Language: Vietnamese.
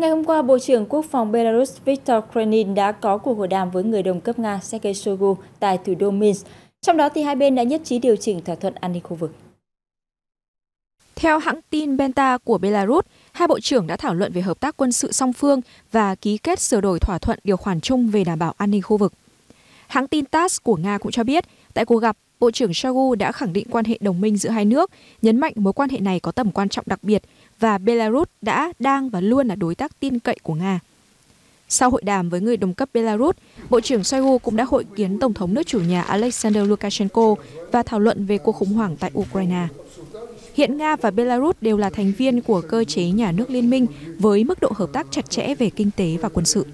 Ngày hôm qua, Bộ trưởng Quốc phòng Belarus Viktor Krenin đã có cuộc hội đàm với người đồng cấp Nga Sergei Shoigu tại thủ đô Minsk. Trong đó, thì hai bên đã nhất trí điều chỉnh thỏa thuận an ninh khu vực. Theo hãng tin Benta của Belarus, hai bộ trưởng đã thảo luận về hợp tác quân sự song phương và ký kết sửa đổi thỏa thuận điều khoản chung về đảm bảo an ninh khu vực. Hãng tin TASS của Nga cũng cho biết, tại cuộc gặp, Bộ trưởng Shoigu đã khẳng định quan hệ đồng minh giữa hai nước, nhấn mạnh mối quan hệ này có tầm quan trọng đặc biệt và Belarus đã, đang và luôn là đối tác tin cậy của Nga. Sau hội đàm với người đồng cấp Belarus, Bộ trưởng Shoigu cũng đã hội kiến Tổng thống nước chủ nhà Alexander Lukashenko và thảo luận về cuộc khủng hoảng tại Ukraine. Hiện Nga và Belarus đều là thành viên của cơ chế nhà nước liên minh với mức độ hợp tác chặt chẽ về kinh tế và quân sự.